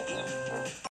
うん。